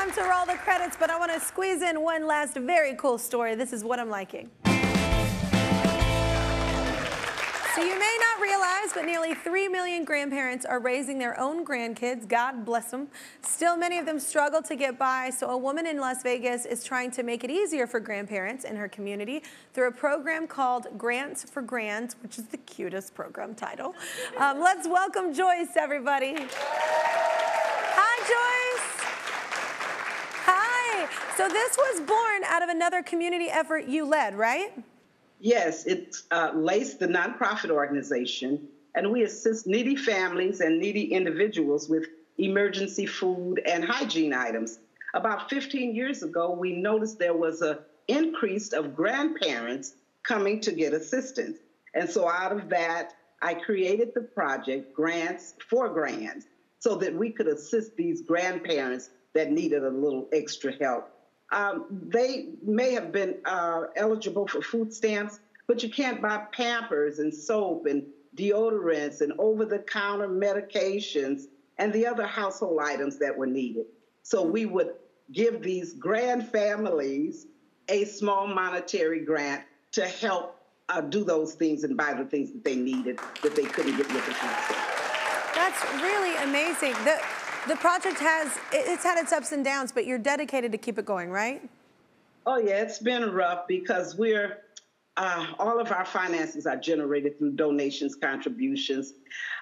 time to roll the credits, but I want to squeeze in one last very cool story. This is what I'm liking. So you may not realize, but nearly 3 million grandparents are raising their own grandkids. God bless them. Still, many of them struggle to get by. So a woman in Las Vegas is trying to make it easier for grandparents in her community through a program called Grants for Grands, which is the cutest program title. Um, let's welcome Joyce, everybody. Hi, Joyce. So this was born out of another community effort you led, right? Yes, it's uh, LACE, the nonprofit organization, and we assist needy families and needy individuals with emergency food and hygiene items. About 15 years ago, we noticed there was an increase of grandparents coming to get assistance. And so out of that, I created the project Grants for Grands so that we could assist these grandparents that needed a little extra help um, they may have been uh, eligible for food stamps, but you can't buy Pampers and soap and deodorants and over the counter medications and the other household items that were needed. So we would give these grand families a small monetary grant to help uh, do those things and buy the things that they needed that they couldn't get with the food stamps. That's really amazing. The, the project has, it's had its ups and downs, but you're dedicated to keep it going, right? Oh, yeah, it's been rough because we're, uh, all of our finances are generated through donations, contributions.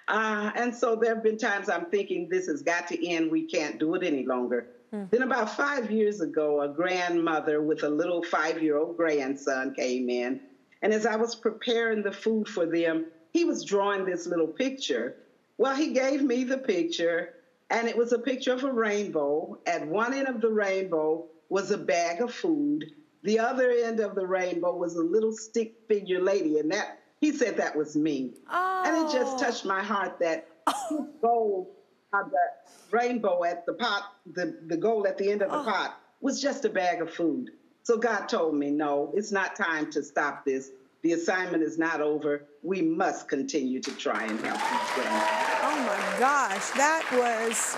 Uh, and so there have been times I'm thinking this has got to end. We can't do it any longer. Hmm. Then, about five years ago, a grandmother with a little five year old grandson came in. And as I was preparing the food for them, he was drawing this little picture. Well, he gave me the picture and it was a picture of a rainbow. At one end of the rainbow was a bag of food. The other end of the rainbow was a little stick figure lady, and that he said that was me. Oh. And it just oh. touched my heart that oh. gold of the rainbow at the pot, the, the gold at the end of the oh. pot was just a bag of food. So God told me, no, it's not time to stop this. The assignment is not over. We must continue to try and help. Oh my gosh, that was.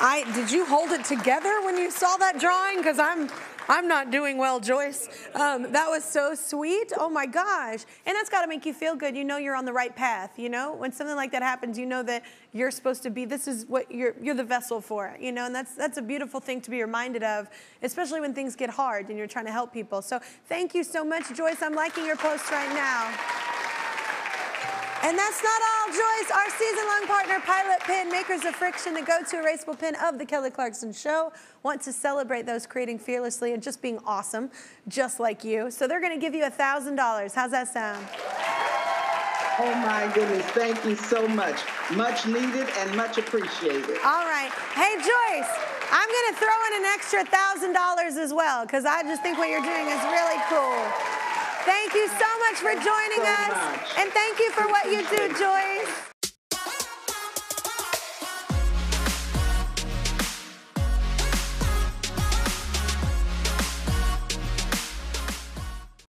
I did you hold it together when you saw that drawing? Because I'm I'm not doing well, Joyce. Um, that was so sweet. Oh my gosh. And that's got to make you feel good. You know you're on the right path. You know, when something like that happens, you know that you're supposed to be, this is what you're, you're the vessel for it, you know, and that's, that's a beautiful thing to be reminded of, especially when things get hard and you're trying to help people. So thank you so much, Joyce. I'm liking your post right now. And that's not all, Joyce. Our season-long partner, Pilot Pen, makers of FriXion, the go-to erasable pin of the Kelly Clarkson Show, want to celebrate those creating fearlessly and just being awesome, just like you. So they're going to give you $1,000. How's that sound? Oh my goodness, thank you so much. Much needed and much appreciated. All right. Hey, Joyce, I'm going to throw in an extra $1,000 as well because I just think what you're doing is really cool. Thank you so much for joining so us. Much. And thank you for what you do, Joyce.